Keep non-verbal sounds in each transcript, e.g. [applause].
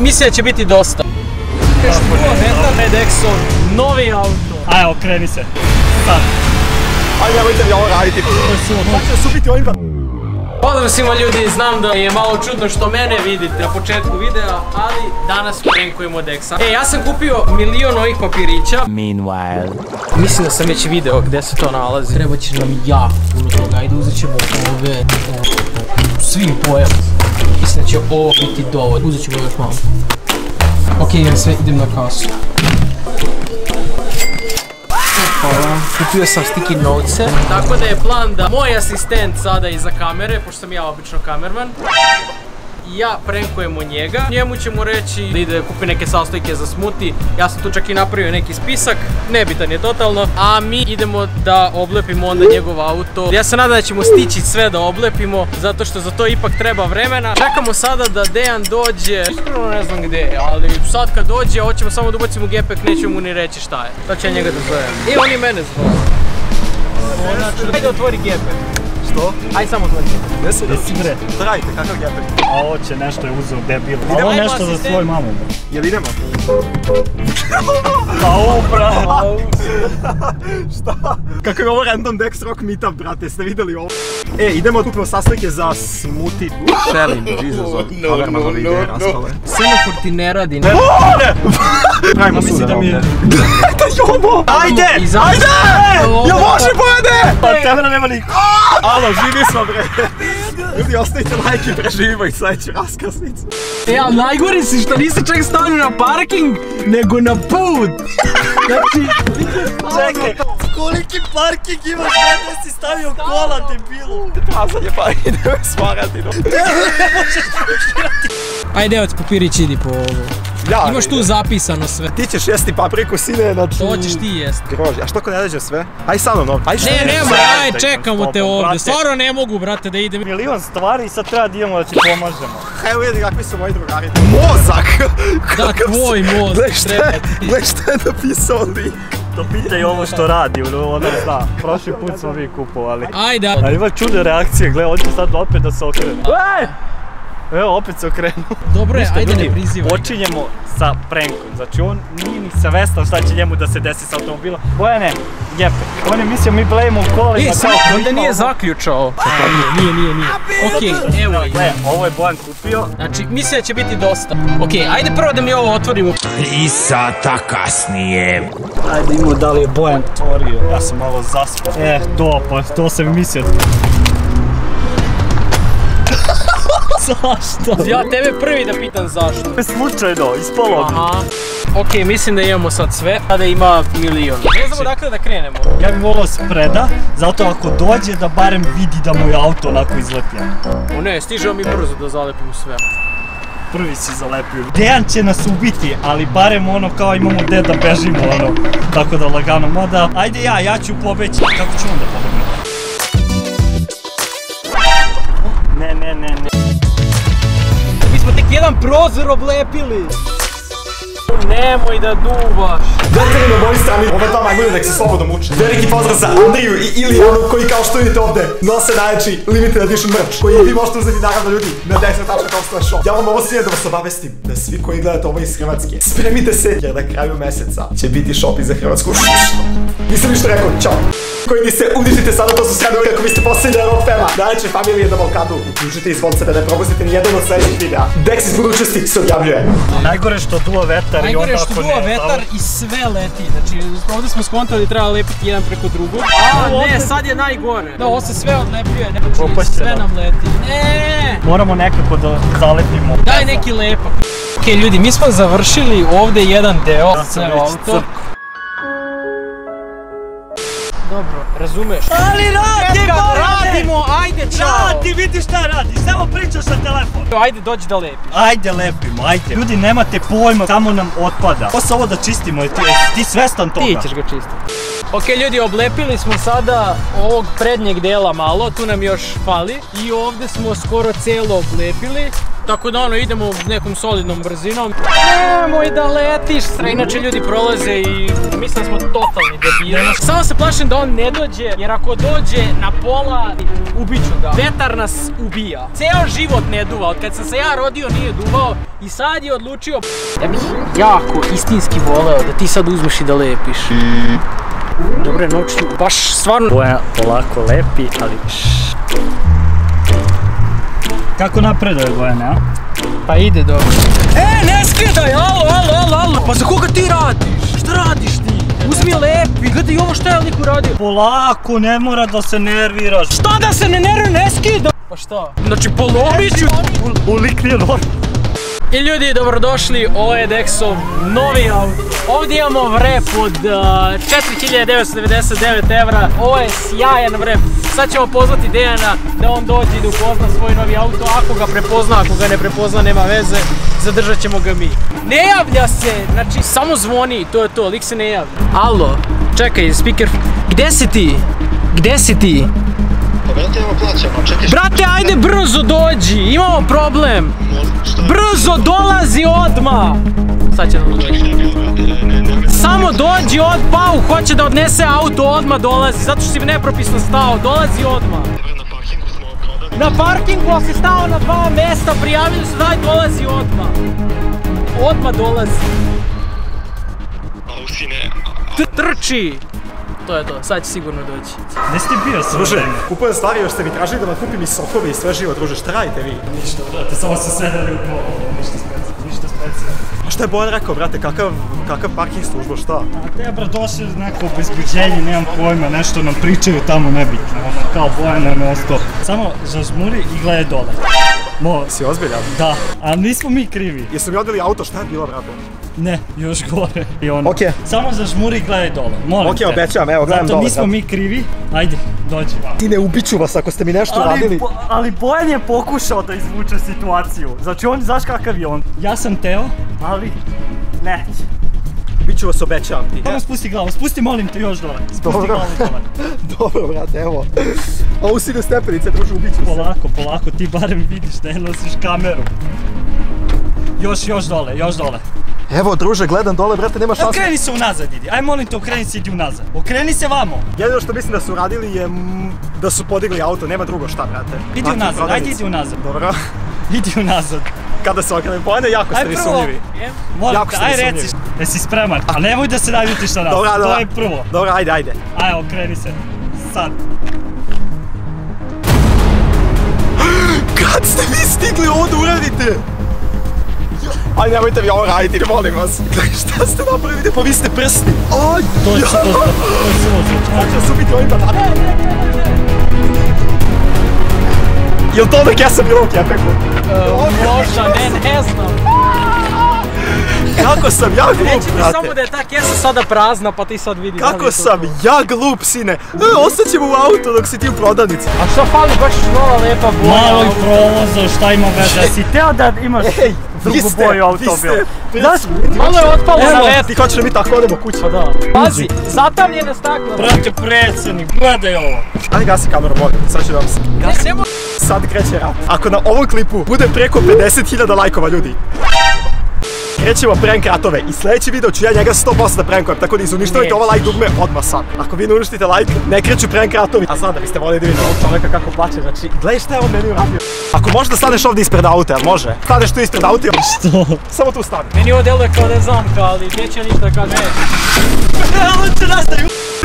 Mislim da će biti dosta. Edexon, novi auto. Aj, okreni se. Sad. Ajde, nemojte mi ovo raditi. Sad će se ubiti ovim Pozdrav svima ljudi, znam da je malo čudno što mene vidite na početku videa, ali danas prankujemo Dexa. E, ja sam kupio milion ovih papirića. Meanwhile. Mislim da sam već video gdje se to nalazi. Treba će nam jako puno toga, ajde uzet ćemo ove, o, svim pojama. Mislim da će ovo biti dovoljno, uzet još malo. Ok, imam sve, idem na kasu. Kupio sam sticky novce. Tako da je plan da moj asistent sada iza kamere, pošto sam ja obično kamerman, ja prankujemo njega. Njemu ćemo reći da ide kupi neke sastojke za smuti. Ja sam tu čak i napravio neki spisak, nebitan je totalno. A mi idemo da oblepimo onda njegov auto. Ja se nadam da ćemo stići sve da oblepimo, zato što za to ipak treba vremena. Čekamo sada da Dejan dođe, iskreno ne znam gdje je, ali sad kad dođe, hoćemo samo da ubacimo gepek, nećemo mu ni reći šta je. Sad će ja njega da zovem. I on i mene zove. Ajde otvori gepek. Što? Ajde samo gepek. Ne se Jesi bre? Trajte, kakav gepek. A ovo će nešto je uzeo debil. A ovo nešto za svoju mamu. Jel idemo? A ovo bravo. [laughs] Šta? Kako je ovo random Dex Rock meetup, brate, ste vidjeli ovo? E, idemo kupimo sastojke za smuti. Šelim, Jesus, kaverma ove ideje raspale. Semafor ti ne radi. Ne. [laughs] Pravimo Misli sudar da mi je... ovdje. [laughs] Dajte jobo! Ajde! Ajde! Jel može pojede? Pa tebe nema niko. [laughs] Alo, živi smo bre! Ljudi, ostavite like i preživimo i sljedeću raskaznicu. E, ali najgore si što nisi čak stavio na parking, nego na put. Znači, Čekaj, koliki parking imaš gdje si stavio kola debilu? Prazanje pa idemo s Maratinom. ajde, evo ti papirić, idi po ovo. Ja, Imaš tu zapisano sve. Ti ćeš jesti papriku, sine, znači... To ćeš ti jest. Grožđe, a što ako ne dođe sve? Aj sa mnom, aj što Ne, je? nema, aj, čekamo te ovdje. Stvarno ne mogu, brate, da idem. Milion stvari i sad treba da idemo da ti pomažemo. Evo vidi kakvi su moji drugari. Mozak! [laughs] Da, tvoj mozak treba je, ti. gle šta je napisao lik. To pitaj ovo što radi, ono ono zna. Prošli put smo vi kupovali. Ajde, A ima čudne reakcije, gle, on će sad opet da se okrene. Ej! Evo, opet se okrenuo. dobro je, ajde ne prizivaj. Počinjemo sa prankom. Znači, on nije ni svestan šta će njemu da se desi sa automobilom. Bojane, jepe. On je mislio mi blejimo u kolima. E, ko onda nije ovo. zaključao. Čekaj, nije, nije, nije, nije. Okej, evo je. Gle, ovo je Bojan kupio. Znači, mislim da će biti dosta. Okej, ajde prvo da mi ovo otvorimo. Tri sata kasnije. Ajde imamo da li je Bojan otvorio. Ja sam malo zaspao. E, to, pa to sam mislio. Zašto? [laughs] Ja tebe prvi da pitam zašto. Slučajno, ispalo mi. Aha. Ok, mislim da imamo sad sve. Sada ima milion. Ne znamo dakle da krenemo. Ja bih volio spreda, zato ako dođe da barem vidi da mu je auto onako izlepljen. O ne, stižemo mi brzo da zalepimo sve. Prvi si zalepio. Dejan će nas ubiti, ali barem ono kao imamo gde da bežimo ono. Tako da lagano, mada ajde ja, ja ću pobeći. Kako ću onda pobegnuti? Jedan prozor oblepili. Nemoj da duvaš. Dajte mi na mojoj strani ove dva majmuna nek se slobodno muče. Veliki pozdrav za Andriju i Ilijanu koji kao što vidite ovdje nose najjači limited edition merch koji vi možete uzeti naravno ljudi na 10.com shop. Ja vam ovo svijem da vas obavestim da svi koji gledate ovo iz Hrvatske spremite se jer na kraju mjeseca će biti shop i za Hrvatsku. Nisam ništa rekao, čao. Koji niste, udižite sada, to su sredovi kako biste posljednji rock fema. Najveće familije na Balkanu. Uključite i zvonce da ne propustite ni jedan od sljedećih videa. Dex iz budućnosti se objavljuje. Najgore što duva vetar i Najgore što duva vetar i sve leti. Znači, ovdje smo skontali da treba lepiti jedan preko drugog. A, Ovo ne, sad je najgore. Da, ovo se sve odlepljuje, znači sve nam. leti. Ne, Moramo nekako da zalepimo. daj neki lepak. Ok, ljudi, mi smo završili ovdje jedan deo. Sve već Dobro, razumeš? Ali radi, radimo, ajde, čao. Radi, vidi šta radiš, samo pričaš na telefon. Ajde, dođi da lepiš. Ajde lepimo, ajde. Ljudi nemate pojma, samo nam otpada. Ko se ovo da čistimo, ti, ti svestan toga? Ti ćeš ga čistiti. Ok ljudi, oblepili smo sada ovog prednjeg dela malo, tu nam još fali. I ovdje smo skoro cijelo oblepili. Tako da ono idemo nekom solidnom brzinom. Nemoj da letiš, Sre, inače ljudi prolaze i mislim da smo totalni debili. Samo se plašim da on ne dođe, jer ako dođe na pola, ubiću ga. Vetar nas ubija. Ceo život ne duva, od kad sam se ja rodio nije duvao i sad je odlučio Ja bih jako istinski voleo da ti sad uzmeš i da lepiš. Dobre noći, baš stvarno... Boja polako lepi, ali. Kako napreduje Bojan, a? Pa ide dobro. E, ne skidaj, alo, alo, alo, alo. Pa za koga ti radiš? Šta radiš ti? Uzmi lepi, gledaj ovo šta je lik uradio. Polako, ne mora da se nerviraš. Šta da se ne nervi, ne skida? Pa šta? Znači polomit ću. U lik nije normalno. I ljudi, dobrodošli, ovo je Dexov novi auto. Ovdje imamo vrep od uh, 4999 evra. Ovo je sjajan vrep. Sad ćemo pozvati Dejana da on dođe i da upozna svoj novi auto. Ako ga prepozna, ako ga ne prepozna, nema veze. Zadržat ćemo ga mi. Ne javlja se, znači samo zvoni, to je to, lik se ne javlja. Alo, čekaj, speaker, gdje si ti? Gdje si ti? Brate, evo plaćamo, čekaj Brate, ajde brzo dođi, imamo problem. Brzo dolazi odma! Sad će nam. Samo dođi od Pau, hoće da odnese auto, odma dolazi, zato što si nepropisno stao, dolazi odma. Na parkingu si stao na dva mesta, prijavili su, daj dolazi odma. Odma dolazi. Au, sine, T- trči! To je to, sad će sigurno doći. Gdje si ti bio sve Druže, kupujem stvari, još ste mi tražili da vam kupim i sokove i sve živo, druže, šta radite vi? Ništa, brate, samo se svedali u glavu, ništa specijalno, ništa specijalno. A šta je Bojan rekao, brate, kakav, kakav parking služba, šta? A te bro, došli neko obezbeđenje, nemam pojma, nešto nam pričaju tamo nebitno, ono, kao Bojan nam je ostao. Samo zažmuri i gledaj dole. Mo, Si ozbiljan? da, a nismo mi krivi. Jesu mi odveli auto, šta je bilo, brate? Ne, još gore. I ono, Okej. samo zažmuri i gledaj dole, molim Okej, te. obećavam, evo, gledam Zato dole, nismo sad. mi krivi, ajde, dođi vam. Ti ne ubiću vas ako ste mi nešto Ali, radili. Bo- ali Bojan je pokušao da izvuče situaciju. Znači on, znaš kakav je on? Ja sam teo, ali neće. Biću vas obećavam ti. Samo spusti glavu, spusti molim te još dole. Spusti Dobro. glavu dole. [laughs] Dobro, brate, evo. Ovo si ide stepenice, druže, ubiću se. Polako, polako, ti barem vidiš da ne nosiš kameru. Još, još dole, još dole. Evo, druže, gledam dole, brate, nema šanse. Okreni se unazad, idi. Aj molim te, okreni se, idi unazad. Okreni se vamo. Jedino što mislim da su radili je da su podigli auto, nema drugo šta, brate. Idi Parking unazad, ajde idi unazad. Dobro. [laughs] Idi unazad. Kada se okrenem, Bojane, jako ste mi sumnjivi. Molim Jako te, aj reci. Jesi spreman? A nemoj da se naljutiš na nas. Dobra, dobra. To je prvo. Dobro, ajde, ajde. Aj, okreni se. Sad. [gasps] Kad ste vi stigli ovo da uradite? Aj, nemojte mi ovo raditi, ne molim vas. Gledaj, [laughs] šta ste napravili? Pa vi ste prsni. Aj, To je ja. to, to, to je siloso. [laughs] Hoće nas ubiti ovim. Jel to ja sam bilo u kepeku? Možda, ne, ne znam. Kako sam ja glup, Reći ti samo da je ta kesa sada prazna, pa ti sad vidi. Kako sam to. ja glup, sine. E, ostaćemo u auto dok si ti u prodavnici. A što fali, baš nova lepa boja. Mali provozo, šta ima veze? [laughs] Si teo da imaš Ej, drugu ste, boju vi auto ste bio? prsni. Malo je otpalo na Evo, let. Ti hoćeš da mi tako odemo kući? Pa da. Pazi, zatamljena stakla. Brate, predsjednik, gledaj ovo. Ajde gasi kameru, molim. Sad ću da vam se... Mo- Sad kreće rat. Ako na ovom klipu bude preko 50.000 lajkova ljudi, krećemo prank ratove i sljedeći video ću ja njega 100% da prankujem, tako da izuništavajte ovo like dugme odmah sad. Ako vi ne uništite like, ne kreću prank ratovi. A znam da biste volili da vidite ovog čovjeka kako plaće, znači, gledaj šta je on meni uradio. Ako možeš da staneš ovdje ispred auta, jel može? Staneš tu ispred auta, Što? samo tu stani. Meni ovo deluje kao da je zamka, ali neće ništa kad ne. [laughs] On će.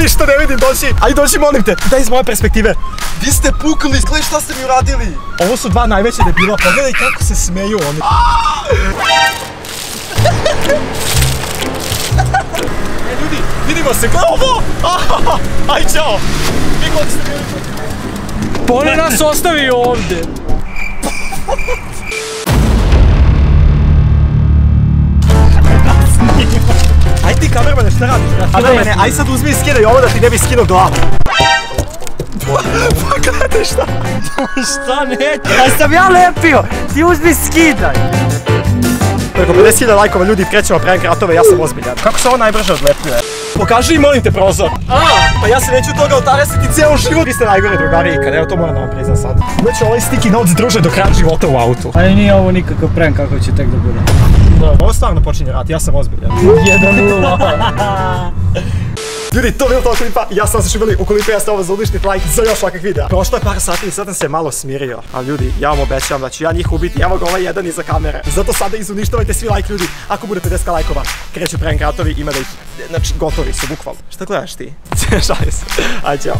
Ništa ne vidim, doći. Ajde doći, molim te. Daj iz moje perspektive. Vi ste pukli, gledaj šta ste mi uradili. Ovo su dva najveće debila, pogledaj kako se smeju oni. E, ljudi, vidimo se, gledaj ovo! [laughs] Aj, čao! Vi kako ste bili? On je nas ostavio ovdje. [laughs] Aj ti kamermane, šta radiš? Kamermane, aj sad uzmi i skidaj ovo da ti ne bi skinuo glavu. [laughs] Pa gledaj šta. Šta neće? Ja sam ja lepio, ti uzmi skidaj. Preko 50.000 lajkova ljudi krećemo prank ratove, ja sam ozbiljan. Kako se ovo najbrže odlepljuje? Pokaži im molim te prozor. A, Pa ja se neću toga otaresiti cijelo život. Vi ste najgore drugari ikad, evo to moram da vam priznam sad. Već ovaj sticky notes druže do kraja života u autu. Ali nije ovo nikakav prank kako će tek da bude. Ovo stvarno počinje rat, ja sam ozbiljan. 1-0. [laughs] [laughs] Ljudi, to je bilo to klipa, ja sam se šibili, ukoliko jeste ovo zaudištit like za još ovakvih videa. Prošlo je par sati i sad sam se malo smirio, ali ljudi, ja vam obećavam da ću ja njih ubiti, evo ga ovaj jedan iza kamere. Zato sada izuništavajte svi like ljudi, ako bude 50 lajkova, kreću prank ratovi, ima da ih, znači gotovi su, bukvalno. Šta gledaš ti? [laughs] Šalim se, ajde, ćao.